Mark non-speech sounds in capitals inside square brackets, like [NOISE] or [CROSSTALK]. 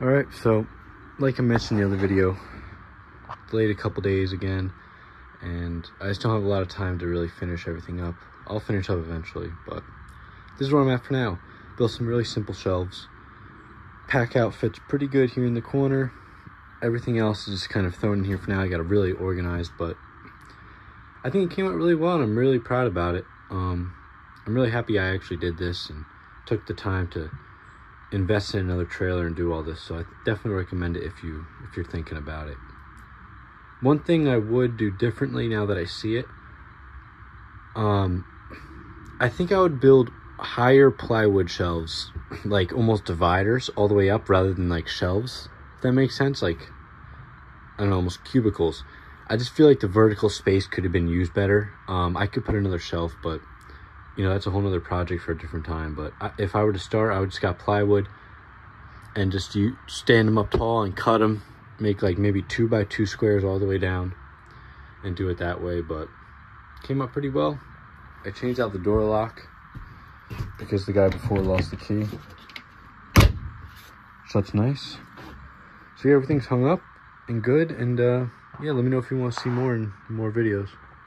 All right, so like I mentioned in the other video, delayed a couple days again, and I just don't have a lot of time to really finish everything up. I'll finish up eventually, but this is where I'm at for now. Built some really simple shelves. Packout fits pretty good here in the corner. Everything else is just kind of thrown in here for now. I got it really organized, but I think it came out really well, and I'm really proud about it. Um, I'm really happy I actually did this and took the time to invest in another trailer and do all this. So I definitely recommend it if you if you're thinking about it. One thing I would do differently now that I see it, um, I think I would build higher plywood shelves, [LAUGHS] like almost dividers all the way up rather than like shelves. If that makes sense, like I don't know, almost cubicles. I just feel like the vertical space could have been used better. Um, I could put another shelf, but you know, that's a whole nother project for a different time. But I, if I were to start, I would just got plywood and just you stand them up tall and cut them, make like maybe two by two squares all the way down and do it that way. But came up pretty well. I changed out the door lock because the guy before lost the key. So that's nice. So yeah, everything's hung up and good. And uh, yeah, let me know if you want to see more and more videos.